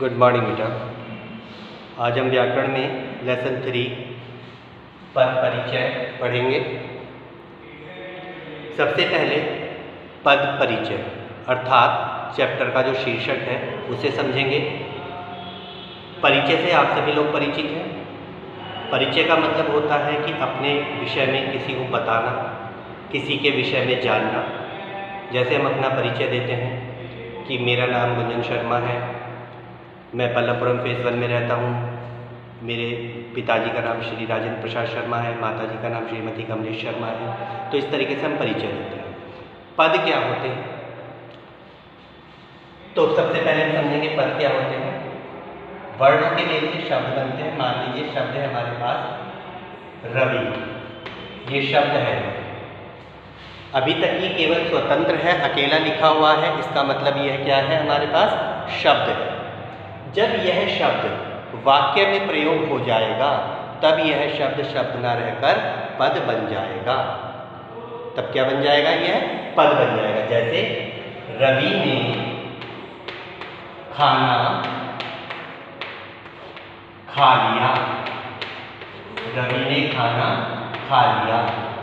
Good morning बेटा। आज हम व्याकरण में लेसन थ्री पद परिचय पढ़ेंगे। सबसे पहले पद परिचय, अर्थात चैप्टर का जो शीर्षक है, उसे समझेंगे। परिचय से आप सभी लोग परिचित हैं। परिचय का मतलब होता है कि अपने विषय में किसी को बताना, किसी के विषय में जानना। जैसे हम अपना परिचय देते हैं कि मेरा नाम गुंजन शर्मा है मैं पल्लवपुरम फ़ेज़ वन में रहता हूँ। मेरे पिताजी का नाम श्री राजेंद्र प्रसाद शर्मा है, माताजी का नाम श्रीमती कमलेश शर्मा है। तो इस तरीके से हम परिचय देते हैं। पद क्या होते हैं? तो सबसे पहले हम समझेंगे पद क्या होते हैं। वर्णों के मेल से शब्द बनते हैं। मान लीजिए, शब्द है हमारे पास रवि। ये शब्द है। अभी तक ये केवल स्वतंत्र है, अकेला लिखा हुआ है। इसका मतलब यह क्या है? हमारे पास शब्द है। जब यह शब्द वाक्य में प्रयोग हो जाएगा, तब यह शब्द शब्द ना रहकर पद बन जाएगा। तब क्या बन जाएगा यह? पद बन जाएगा। जैसे रवि ने खाना खा लिया। रवि ने खाना खा लिया।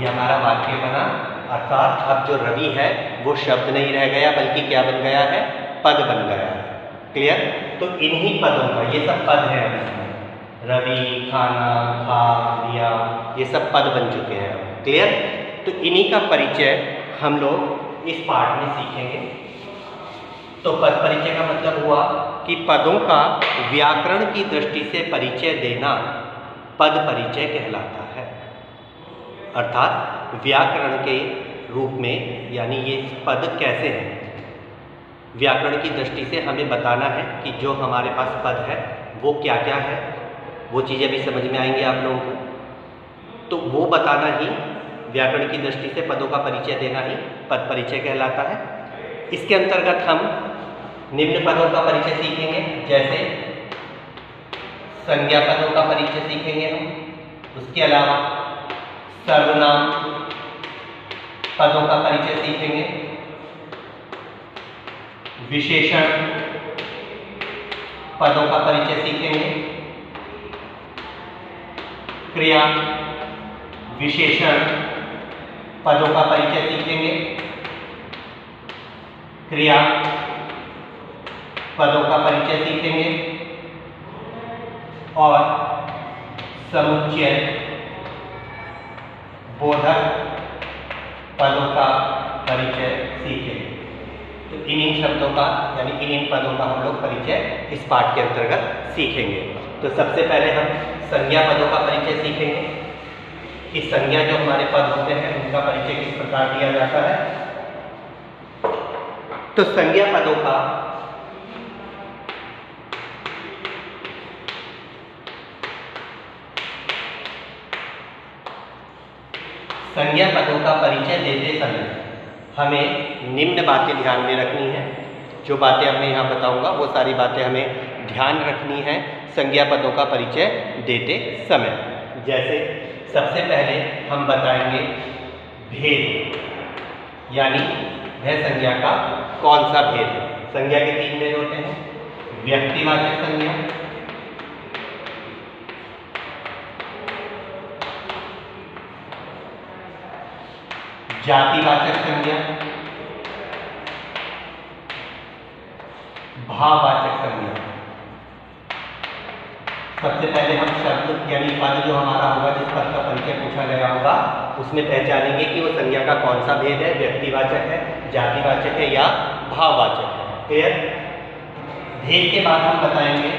ये हमारा वाक्य बना। अर्थात अब जो रवि है, वो शब्द नहीं रह गया, बल्कि क्या बन गया है? पद बन गया है। क्लियर तो इन्हीं पदों का ये सब पद है इसमें। रवि, खाना, खा लिया ये सब पद बन चुके हैं अब। क्लियर तो इन्हीं का परिचय हम लोग इस पार्ट में सीखेंगे। तो पद परिचय का मतलब हुआ कि पदों का व्याकरण की दृष्टि से परिचय देना पद परिचय कहलाता है। अर्थात व्याकरण के रूप में, यानी ये पद कैसे हैं? व्याकरण की दृष्टि से हमें बताना है कि जो हमारे पास पद है, वो क्या क्या है? वो चीज़ें भी समझ में आएँगी आप लोगों को। तो वो बताना ही व्याकरण की दृष्टि से पदों का परिचय देना ही पद परिचय कहलाता है। इसके अंतर्गत हम निम्न पदों का परिचय सीखेंगे, जैसे संज्ञा पदों का परिचय सीखेंगे हम। उसके अलावा सर्वनाम पदों का परिचय सीखेंगे। विशेषण पदों का परिचय सीखेंगे। क्रिया, विशेषण पदों का परिचय सीखेंगे। क्रिया, पदों का परिचय सीखेंगे। और समुच्चय, बोधक पदों का परिचय सीखेंगे। तो इन शब्दों का, यानी इन इन पदों का हम लोग परिचय इस पाठ के अंतर्गत सीखेंगे। तो सबसे पहले हम संज्ञा पदों का परिचय सीखेंगे। कि संज्ञा जो हमारे पद होते हैं, उनका परिचय किस प्रकार दिया जाता है? तो संज्ञा पदों का संज्ञा पदों का परिचय देते समय हमें निम्न बातें ध्यान में रखनी है। जो बातें अब मैं यहाँ बताऊँगा, वो सारी बातें हमें ध्यान रखनी है संज्ञा पदों का परिचय देते समय। जैसे सबसे पहले हम बताएँगे भेद, यानी वह संज्ञा का कौन सा भेद है? संज्ञा के तीन भेद होते हैं, व्यक्तिवाचक संज्ञा जातिवाचक संज्ञा भाववाचक संज्ञा सबसे पहले हम शब्द, यानी पद जो हमारा होगा, जिस पद का परिचय पूछा गया होगा, उसमें पहचानेंगे कि वो संज्ञा का कौन सा भेद है, व्यक्तिवाचक है, जातिवाचक है या भाववाचक है। क्लियर भेद के बाद हम बताएँगे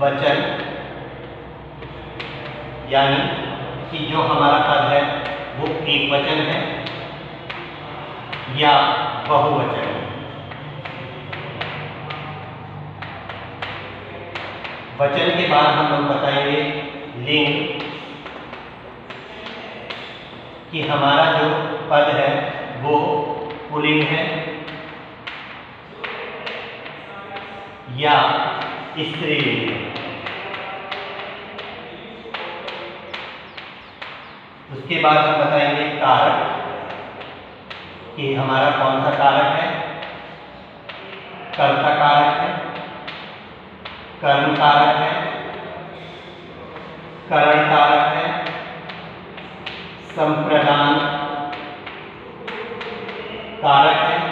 वचन, यानी कि जो हमारा पद है, वो एक वचन है। या बहुवचन। वचन के बाद हम लोग बताएँगे लिंग, कि हमारा जो पद है, वो पुलिंग है, या स्त्रीलिंग है। उसके बाद हम बताएँगे कारक कि हमारा कौन सा कारक है? कर्ता कारक है। कर्म कारक है। करण कारक है। संप्रदान कारक है।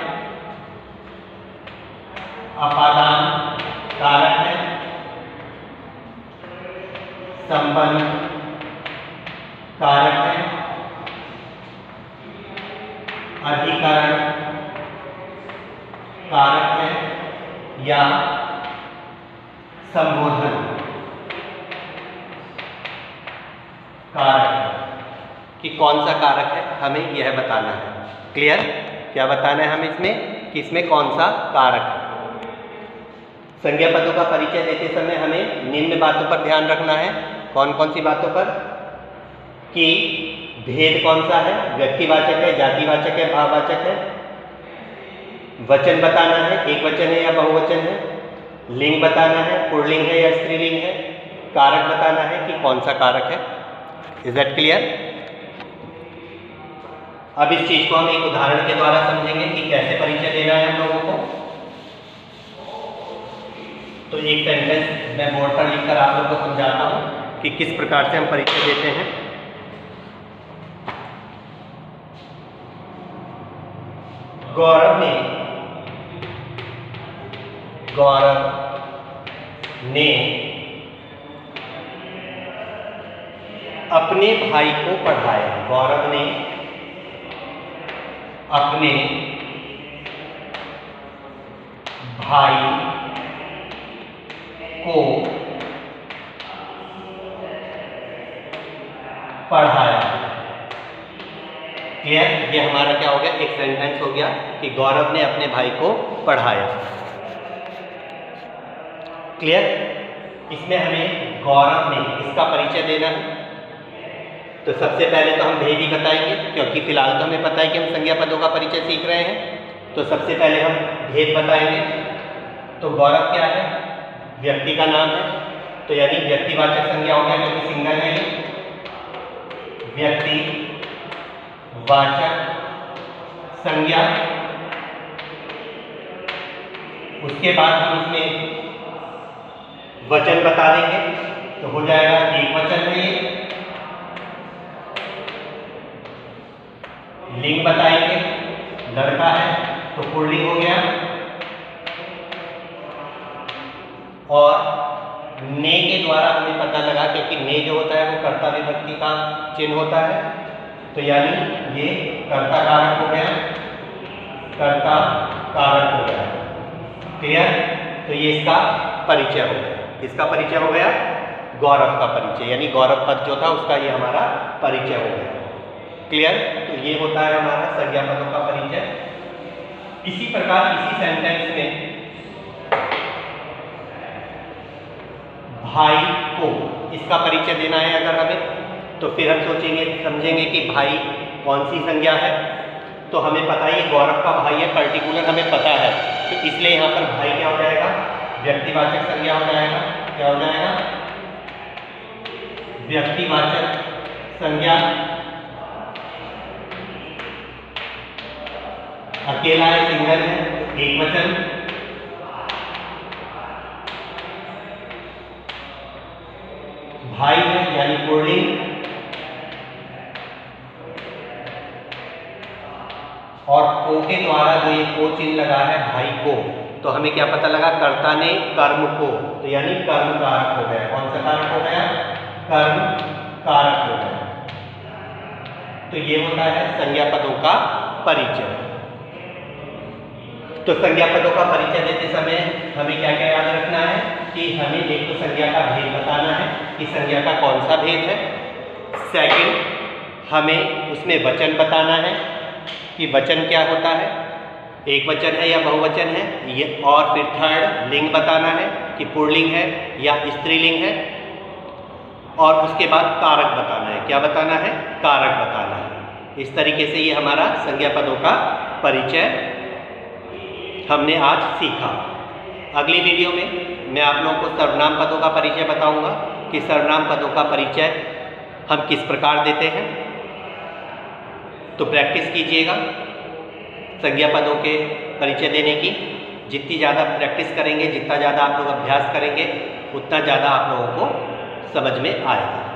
अपादान कारक है। संबंध कारक है अधिकरण कारक है या संबोधन? कारक है। कि कौन सा कारक है? हमें यह बताना है। क्लियर क्या बताना है हमें इसमें? कि इसमें कौन सा कारक है? संज्ञा पदों का परिचय देते समय हमें निम्न बातों पर ध्यान रखना है। कौन कौन सी बातों पर? कि भेद कौन सा है? व्यक्तिवाचक है, जातिवाचक है, भाववाचक है? वचन बताना है, एक वचन है या बहुवचन है? लिंग बताना है, पुरलिंग है या स्त्रीलिंग है? कारक बताना है कि कौन सा कारक है? इज़ दैट क्लियर अब इस चीज़ को हम एक उदाहरण के द्वारा समझेंगे कि कैसे परिचय देना है हम लोगों को। तो एक सेंटेंस मैं बोर्ड पर लिखकर आप लोगों को समझाता हूँ कि किस प्रकार से हम परिचय देते हैं। गौरव ने गौरव ने अपने भाई को पढ़ाया। गौरव ने अपने भाई को पढ़ाया। क्लियर ये हमारा क्या हो गया? एक सेंटेंस हो गया कि गौरव ने अपने भाई को पढ़ाया। क्लियर इसमें हमें गौरव ने इसका परिचय देना है। तो सबसे पहले तो हम भेद बताएँगे, क्योंकि फ़िलहाल तो हमें पता है कि हम संज्ञा पदों का परिचय सीख रहे हैं। तो सबसे पहले हम भेद बताएँगे। तो गौरव क्या है? व्यक्ति का नाम है। तो यानी व्यक्तिवाचक संज्ञा हो गया क्योंकि सिंगल है। व्यक्ति वाचक, संज्ञा। उसके बाद हम इसमें वचन बता देंगे तो हो जाएगा एक वचन ये। लिंग बताएँगे, लड़का है तो पुल्लिंग हो गया। और ने के द्वारा हमें पता लगा क्योंकि ने जो होता है वो कर्ता विभक्ति का चिन्ह होता है। तो यानी ये कर्ता कारक हो गया कर्ता कारक हो गया। क्लियर तो ये इसका परिचय हो गया। इसका परिचय हो गया? गौरव का परिचय। यानी गौरव पद जो था, उसका ये हमारा परिचय हो गया। क्लियर तो ये होता है हमारा संज्ञा पदों का परिचय। इसी प्रकार, इसी सेंटेंस में भाई को इसका परिचय देना है अगर हमें? तो फिर हम सोचेंगे, समझेंगे कि भाई कौन सी संज्ञा है? तो हमें पता ही गौरव का भाई है पर्टिकुलर हमें पता है। तो इसलिए यहाँ पर भाई क्या हो जाएगा? व्यक्तिवाचक संज्ञा हो जाएगा। क्या हो जाएगा? व्यक्तिवाचक संज्ञा। अकेला है सिंगल है एक वचन भाई है, यानी पुल्लिंग और को के द्वारा जो ये को चिन्ह लगा है भाई को तो हमें क्या पता लगा कर्ता ने कर्म को तो यानी कर्म कारक हो गया। कौन सा कारक हो गया? कर्म कारक हो गया। तो ये होता है संज्ञा पदों का परिचय। तो संज्ञा पदों का परिचय देते समय हमें क्या क्या याद रखना है कि हमें एक तो संज्ञा का भेद बताना है कि संज्ञा का कौन सा भेद है। सेकंड हमें उसमें वचन बताना है। कि वचन क्या होता है? एक वचन है या बहुवचन है? ये और फिर थर्ड लिंग बताना है कि पुरलिंग है या स्त्रीलिंग है। और उसके बाद कारक बताना है। क्या बताना है? कारक बताना है। इस तरीके से ये हमारा संज्ञा पदों का परिचय हमने आज सीखा। अगली वीडियो में मैं आप लोगों को सर्वनाम पदों का परिचय बताऊँगा कि सर्वनाम पदों का परिचय हम किस प्रकार देते हैं। तो प्रैक्टिस कीजिएगा संज्ञा पदों के परिचय देने की। जितनी ज़्यादा प्रैक्टिस करेंगे, जितना ज़्यादा आप लोग अभ्यास करेंगे, उतना ज़्यादा आप लोगों को समझ में आएगा।